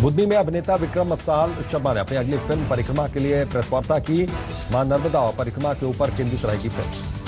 बुद्धि में अभिनेता विक्रम साल शर्मा ने अपनी अगली फ़िल्म परिक्रमा के लिए प्रेस वार्ता की। माँ नर्मदा और परिक्रमा के ऊपर केंद्रित रहेगी फ़िल्म।